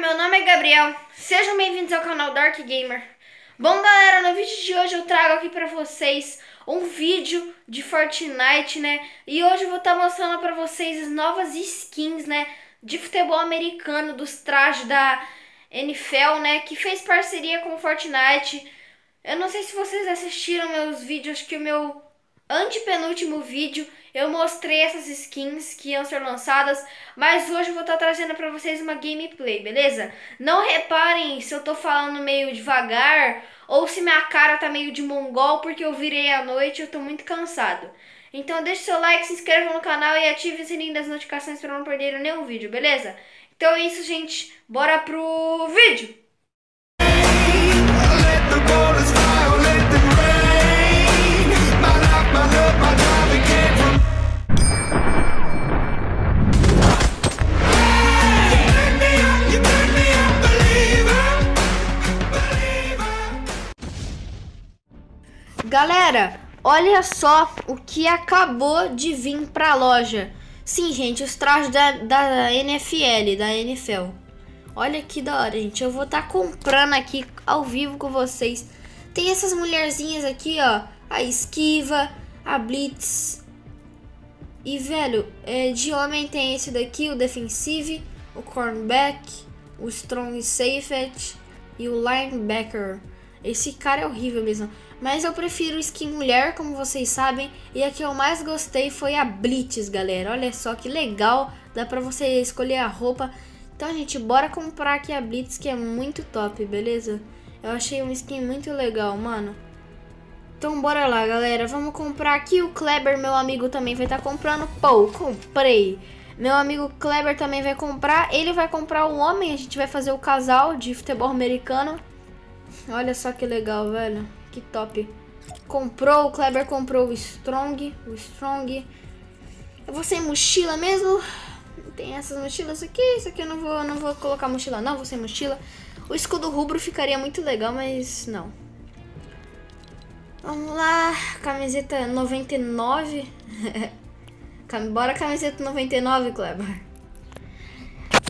meu nome é Gabriel. Sejam bem-vindos ao canal Dark Gamer. Bom, galera, no vídeo de hoje eu trago aqui pra vocês um vídeo de Fortnite, né? E hoje eu vou estar tá mostrando pra vocês as novas skins, né? De futebol americano, dos trajes da NFL, né? Que fez parceria com o Fortnite. Eu não sei se vocês assistiram meus vídeos, acho que o meu antepenúltimo vídeo eu mostrei essas skins que iam ser lançadas, mas hoje eu vou estar trazendo para vocês uma gameplay, beleza? Não reparem se eu tô falando meio devagar ou se minha cara tá meio de mongol porque eu virei à noite e eu tô muito cansado. Então deixe seu like, se inscreva no canal e ative o sininho das notificações para não perder nenhum vídeo, beleza? Então é isso, gente. Bora pro vídeo! Galera, olha só o que acabou de vir pra loja. Sim, gente, os trajes da, da NFL, da NFL. Olha que da hora, gente. Eu vou estar tá comprando aqui ao vivo com vocês. Tem essas mulherzinhas aqui, ó. A Esquiva, a Blitz. E, velho, é, de homem tem esse daqui, o Defensive, o Cornerback, o Strong Safety e o Linebacker. Esse cara é horrível mesmo. Mas eu prefiro skin mulher, como vocês sabem. E a que eu mais gostei foi a Blitz, galera. Olha só que legal. Dá pra você escolher a roupa. Então, gente, bora comprar aqui a Blitz, que é muito top, beleza? Eu achei uma skin muito legal, mano. Então, bora lá, galera. Vamos comprar aqui. O Kleber, meu amigo, também vai estar tá comprando. Pô, comprei. Meu amigo Kleber também vai comprar. Ele vai comprar o homem. A gente vai fazer o casal de futebol americano. Olha só que legal, velho. Que top. Comprou, o Kleber comprou o Strong. O Strong. Eu vou sem mochila mesmo. Tem essas mochilas aqui. Isso aqui eu não vou, não vou colocar mochila, não. Vou sem mochila. O escudo rubro ficaria muito legal, mas não. Vamos lá. Camiseta 99. Bora camiseta 99, Kleber.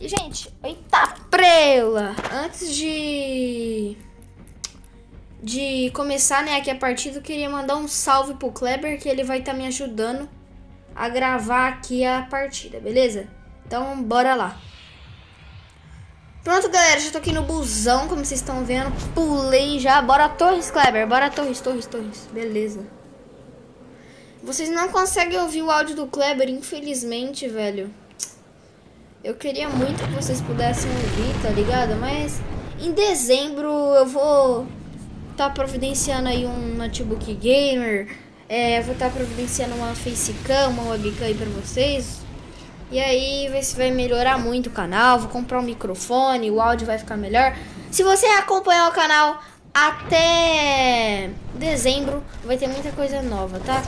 E, gente, eita prela! Antes de de começar, né, aqui a partida, eu queria mandar um salve pro Kleber, que ele vai estar tá me ajudando a gravar aqui a partida, beleza? Então, bora lá. Pronto, galera, já tô aqui no busão, como vocês estão vendo. Pulei já. Bora Torres, Kleber. Bora Torres, Torres, Torres. Beleza. Vocês não conseguem ouvir o áudio do Kleber, infelizmente, velho. Eu queria muito que vocês pudessem ouvir, tá ligado? Mas em dezembro eu vou tá providenciando aí um notebook gamer, é, vou estar tá providenciando uma facecam, uma webcam aí pra vocês. E aí vai, vai melhorar muito o canal, vou comprar um microfone, o áudio vai ficar melhor. Se você acompanhar o canal até dezembro, vai ter muita coisa nova, tá?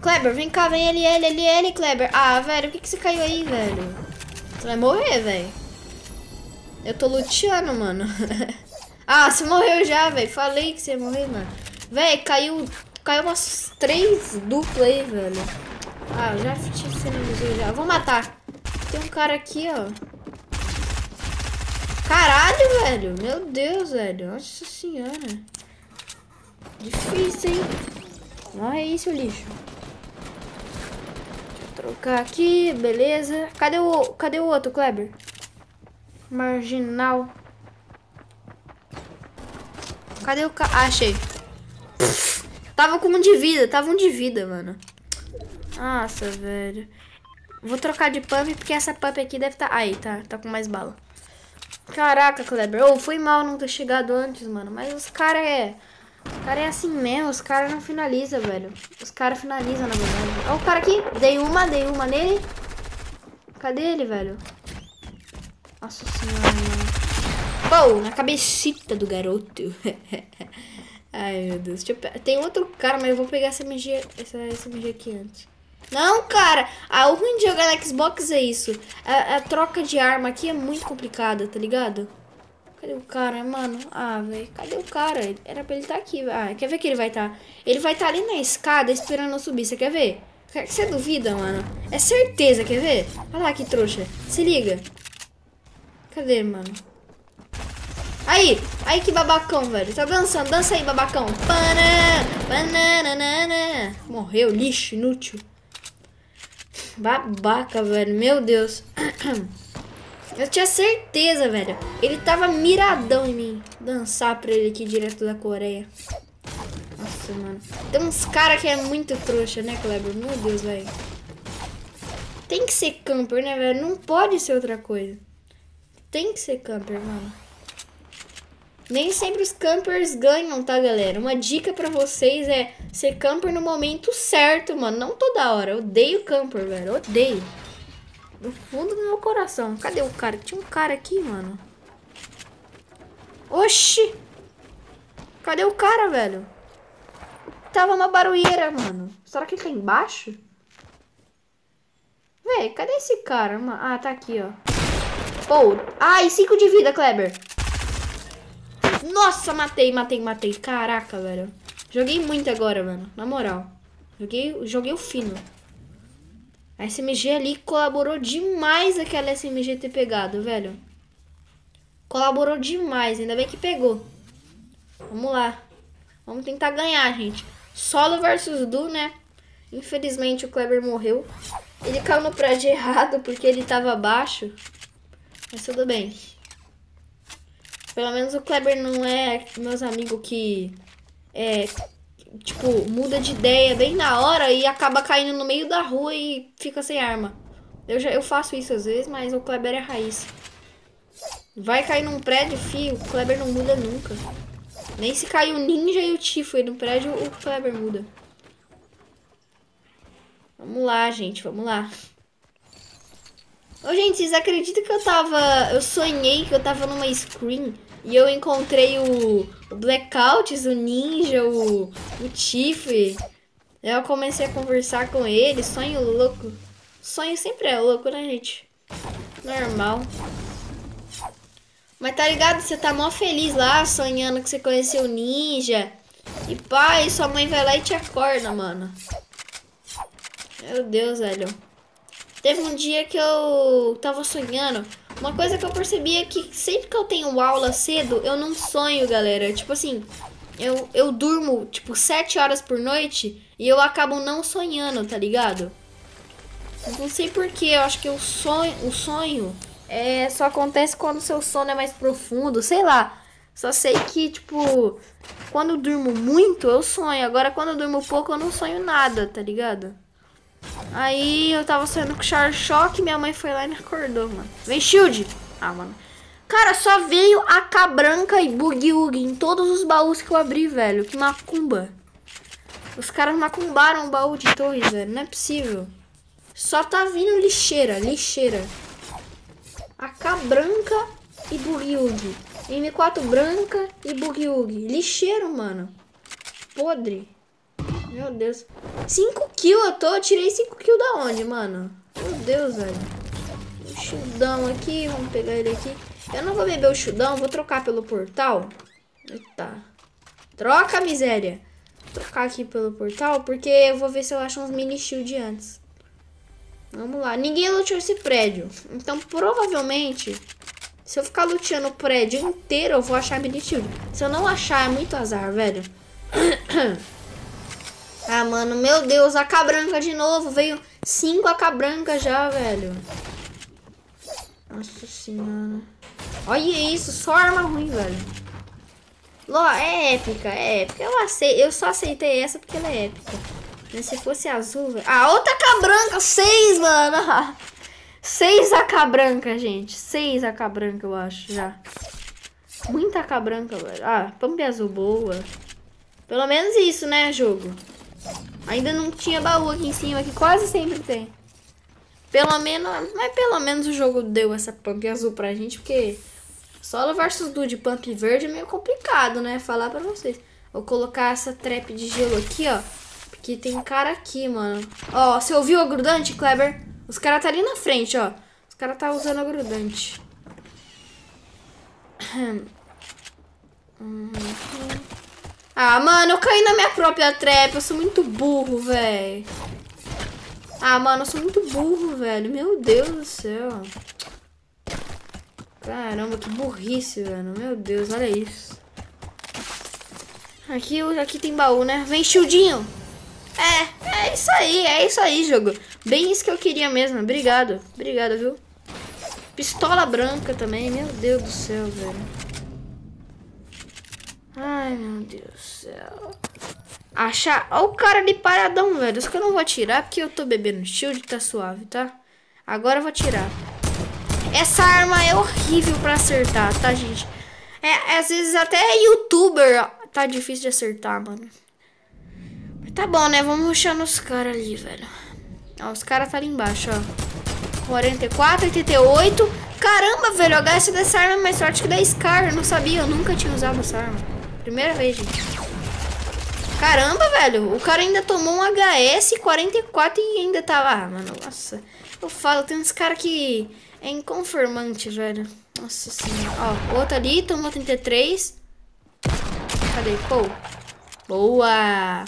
Kleber, vem cá, vem ele, ele, ele, ele, Kleber. Ah, velho, por que, que você caiu aí, velho? Você vai morrer, velho. Eu tô luteando, mano. Ah, você morreu já, velho. Falei que você ia morrer, mano. Velho, caiu, caiu umas três duplas aí, velho. Ah, já finalizei já. Vou matar. Tem um cara aqui, ó. Caralho, velho. Meu Deus, velho. Nossa senhora. Difícil, hein? Morre aí, seu lixo. Trocar aqui, beleza. Cadê o, cadê o outro, Kleber? Marginal. Cadê o ca... Ah, achei. Tava com um de vida, tava um de vida, mano. Nossa, velho. Vou trocar de pump, porque essa pump aqui deve estar... Tá... Aí, tá, tá com mais bala. Caraca, Kleber. Oh, foi mal não ter chegado antes, mano. Mas os caras é... Os caras é assim mesmo, os caras não finalizam, velho. Os caras finalizam, na verdade. Ó o cara aqui. Dei uma, dei uma nele. Cadê ele, velho? Nossa senhora, mano. Pô, na cabecita do garoto. Ai, meu Deus. Eu... Tem outro cara, mas eu vou pegar essa MG, essa, essa MG aqui antes. Não, cara. Ah, o ruim de jogar no Xbox é isso. A, a, troca de arma aqui é muito complicada, tá ligado? Cadê o cara, mano? Ah, velho. Cadê o cara? Era pra ele estar tá aqui. Ah, quer ver que ele vai estar? Tá? Ele vai estar tá ali na escada esperando eu subir. Você quer ver? Você duvida, mano? É certeza, quer ver? Olha lá que trouxa. Se liga. Cadê, mano? Aí, aí que babacão, velho. Tá dançando, dança aí, babacão. Banana, Morreu, lixo, inútil. Babaca, velho. Meu Deus. Eu tinha certeza, velho. Ele tava miradão em mim. Dançar pra ele aqui direto da Coreia. Nossa, mano. Tem uns caras que é muito trouxa, né, Kleber? Meu Deus, velho. Tem que ser camper, né, velho? Não pode ser outra coisa. Tem que ser camper, mano. Nem sempre os campers ganham, tá, galera? Uma dica pra vocês é ser camper no momento certo, mano. Não toda hora. Eu odeio camper, velho. odeio. Do fundo do meu coração. Cadê o cara? Tinha um cara aqui, mano. Oxi! Cadê o cara, velho? Tava uma barulheira, mano. Será que ele tá embaixo? Véi, cadê esse cara? Ah, tá aqui, ó. Pô, ai, 5 de vida, Kleber. Nossa, matei, matei, matei. Caraca, velho. Joguei muito agora, mano. Na moral. Joguei, joguei o fino. A SMG ali colaborou demais aquela SMG ter pegado, velho. Colaborou demais. Ainda bem que pegou. Vamos lá. Vamos tentar ganhar, gente. Solo versus Du, né? Infelizmente o Kleber morreu. Ele caiu no prédio errado porque ele tava abaixo. Mas tudo bem. Pelo menos o Kleber não é meus amigos que é tipo, muda de ideia bem na hora e acaba caindo no meio da rua e fica sem arma. Eu já eu faço isso às vezes, mas o Kleber é raiz. Vai cair num prédio, fio, o Kleber não muda nunca. Nem se cair o ninja e o Tifo aí no prédio, o Kleber muda. Vamos lá, gente, vamos lá. Ô, gente, vocês acreditam que eu tava... Eu sonhei que eu tava numa screen e eu encontrei o, o o Ninja, o, o. Eu comecei a conversar com ele, sonho louco. Sonho sempre é louco, né, gente? Normal. Mas tá ligado? Você tá mó feliz lá, sonhando que você conheceu o Ninja. E pai, sua mãe vai lá e te acorda, mano. Meu Deus, velho. Teve um dia que eu tava sonhando. Uma coisa que eu percebi é que sempre que eu tenho aula cedo, eu não sonho, galera. Tipo assim, eu, eu durmo, tipo, 7 horas por noite e eu acabo não sonhando, tá ligado? Eu não sei porquê, eu acho que o sonho, o sonho é, só acontece quando o seu sono é mais profundo, sei lá. Só sei que, tipo, quando eu durmo muito, eu sonho. Agora, quando eu durmo pouco, eu não sonho nada, tá ligado? Aí eu tava saindo com Char Shock, minha mãe foi lá e me acordou, mano. Vem, Shield! Ah, mano. Cara, só veio a branca e Woogie em todos os baús que eu abri, velho. Que macumba. Os caras macumbaram o baú de torres, velho. Não é possível. Só tá vindo lixeira, lixeira. AK branca e Woogie. M4 branca e Woogie. Lixeiro, mano. Podre. Meu Deus. 5 kills eu tô. Eu tirei 5 kills da onde, mano? Meu Deus, velho. O chudão aqui. Vamos pegar ele aqui. Eu não vou beber o chudão. Vou trocar pelo portal. Eita. Troca, miséria. Vou trocar aqui pelo portal. Porque eu vou ver se eu acho uns mini shield antes. Vamos lá. Ninguém luteou esse prédio. Então, provavelmente... Se eu ficar luteando o prédio inteiro, eu vou achar mini shield. Se eu não achar, é muito azar, velho. Ah, mano, meu Deus, a branca de novo. Veio cinco AK branca já, velho. Nossa senhora. Olha isso, só arma ruim, velho. Ló, é épica, é épica. Eu, acei, eu só aceitei essa porque ela é épica. Mas se fosse azul, velho. Ah, outra AK branca, seis, mano. Seis AK branca, gente. Seis AK branca, eu acho, já. Muita AK velho. Ah, pump azul boa. Pelo menos isso, né, jogo? Ainda não tinha baú aqui em cima, que quase sempre tem. Pelo menos, mas pelo menos o jogo deu essa pump azul pra gente, porque solo versus dude pump verde é meio complicado, né? Falar pra vocês. Vou colocar essa trap de gelo aqui, ó. Porque tem cara aqui, mano. Ó, você ouviu a grudante, Kleber? Os caras tá ali na frente, ó. Os caras tá usando a grudante. Uhum. Ah, mano, eu caí na minha própria trap. Eu sou muito burro, velho. Ah, mano, eu sou muito burro, velho. Meu Deus do céu. Caramba, que burrice, velho. Meu Deus, olha isso. Aqui, aqui tem baú, né? Vem, shieldinho. É, é isso aí, é isso aí, jogo. Bem isso que eu queria mesmo. Obrigado, obrigado, viu? Pistola branca também, meu Deus do céu, velho. Ai, meu Deus do céu. Achar. Olha o cara ali paradão, velho. Isso que eu não vou tirar porque eu tô bebendo shield tá suave, tá? Agora eu vou tirar. Essa arma é horrível pra acertar, tá, gente? É, às vezes até youtuber tá difícil de acertar, mano. Tá bom, né? Vamos ruxar nos caras ali, velho. Ó, os caras tá ali embaixo, ó. 44, 88. Caramba, velho, o HS dessa arma é mais forte que da Scar. Eu não sabia, eu nunca tinha usado essa arma. Primeira vez, gente. Caramba, velho, o cara ainda tomou um HS 44 e ainda tava... Ah, mano, nossa. Eu falo, tem uns caras que é inconformante, velho. Nossa senhora. Ó, outro ali tomou 33. Cadê? Pô. Boa.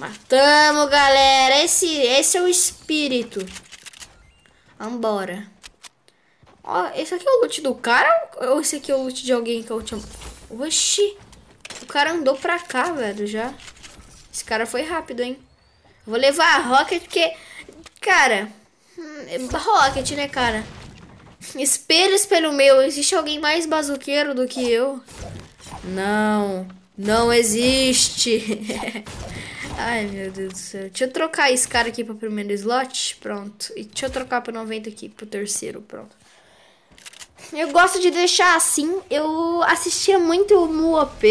Matamos, galera. Esse, esse é o espírito. Vambora. Ó, esse aqui é o loot do cara ou esse aqui é o loot de alguém que eu tinha... Oxi. O cara andou pra cá, velho, já. Esse cara foi rápido, hein? Vou levar a Rocket porque... Cara... Hum, rocket, né, cara? Espelho, espelho meu. Existe alguém mais bazuqueiro do que eu? Não. Não existe. Ai, meu Deus do céu. Deixa eu trocar esse cara aqui pro primeiro slot. Pronto. E deixa eu trocar pro 90 aqui pro terceiro. Pronto. Eu gosto de deixar assim. Eu assistia muito o Muop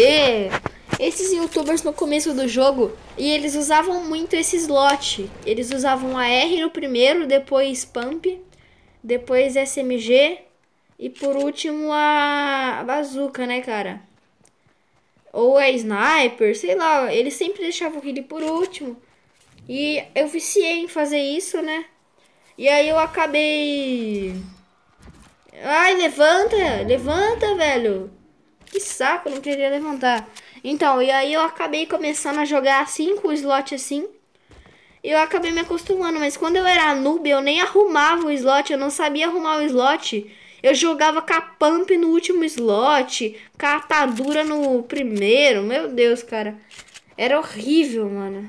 esses youtubers no começo do jogo e eles usavam muito esse slot. Eles usavam a R no primeiro, depois Pump, depois SMG e por último a, a bazuca, né, cara? Ou a sniper, sei lá. Eles sempre deixavam aquele por último. E eu viciei em fazer isso, né? E aí eu acabei. Ai, levanta! Levanta, velho! Que saco, não queria levantar. Então, e aí eu acabei começando a jogar assim, com o slot assim. E eu acabei me acostumando, mas quando eu era noob, eu nem arrumava o slot, eu não sabia arrumar o slot. Eu jogava pump no último slot, com a atadura no primeiro. Meu Deus, cara. Era horrível, mano.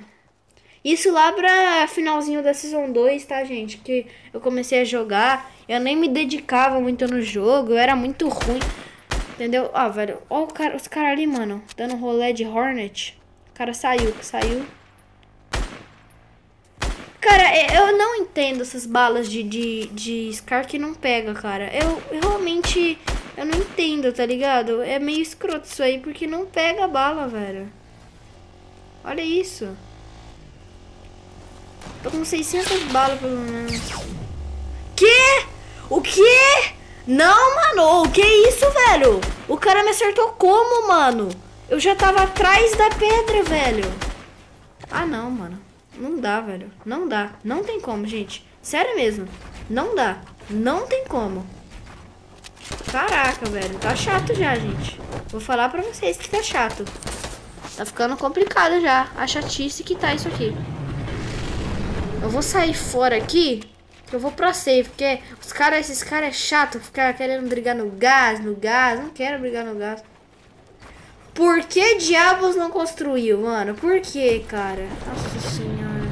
Isso lá pra finalzinho da Season 2, tá, gente? Que eu comecei a jogar. Eu nem me dedicava muito no jogo, eu era muito ruim. Entendeu? Ó, velho. Ó cara, os caras ali, mano. Dando rolê de Hornet. O cara saiu, saiu. Cara, é, eu não entendo essas balas de, de, de Scar que não pega, cara. Eu, eu realmente... Eu não entendo, tá ligado? É meio escroto isso aí, porque não pega a bala, velho. Olha isso. Tô com 600 balas, pelo menos. Que? O quê? Não, mano, o que é isso, velho? O cara me acertou como, mano? Eu já tava atrás da pedra, velho. Ah, não, mano. Não dá, velho. Não dá. Não tem como, gente. Sério mesmo. Não dá. Não tem como. Caraca, velho. Tá chato já, gente. Vou falar pra vocês que tá chato. Tá ficando complicado já. A chatice que tá isso aqui. Eu vou sair fora aqui eu vou pra safe, porque os caras, esses caras é chato ficar querendo brigar no gás, no gás. Não quero brigar no gás. Por que diabos não construiu, mano? Por que, cara? Nossa senhora.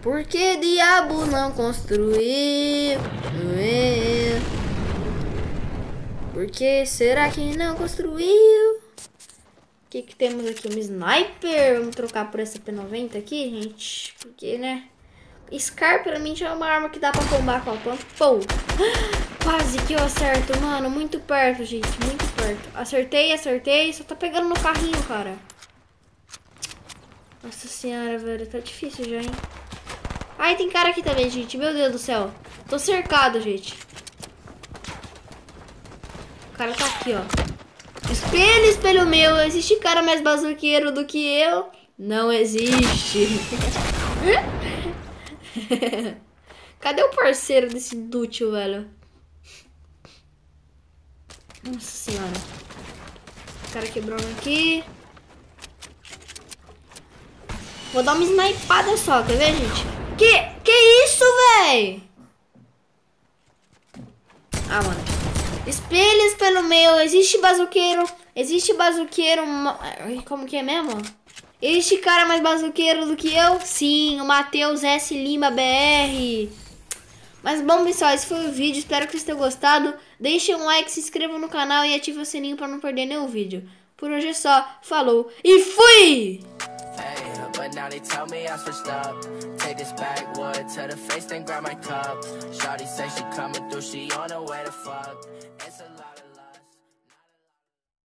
Por que diabo não construiu? Por que será que não construiu? Que, que temos aqui? Um sniper. Vamos trocar por essa P90 aqui, gente. Porque, né? Scar pra mim já é uma arma que dá pra combar com a planta. Pô! Quase que eu acerto, mano. Muito perto, gente. Muito perto. Acertei, acertei. Só tá pegando no carrinho, cara. Nossa senhora, velho. Tá difícil já, hein? Ai, tem cara aqui também, gente. Meu Deus do céu. Tô cercado, gente. O cara tá aqui, ó. Espelho, espelho meu. Existe cara mais bazuqueiro do que eu? Não existe. Cadê o parceiro desse dútil, velho? Nossa senhora. O cara quebrou aqui. Vou dar uma snipada só, quer ver, gente? Que, que isso, véi? Ah, mano. Espelhos pelo meio. Existe bazuqueiro. Existe bazuqueiro. Como que é mesmo? Este cara mais bazuqueiro do que eu? Sim, o Matheus S. Lima BR. Mas bom, pessoal, esse foi o vídeo. Espero que vocês tenham gostado. Deixem um like, se inscrevam no canal e ativem o sininho para não perder nenhum vídeo. Por hoje é só. Falou e fui! Now they tell me I switched up. Take this backwood to the face, then grab my cup. Shawty say she coming through, she on her way to fuck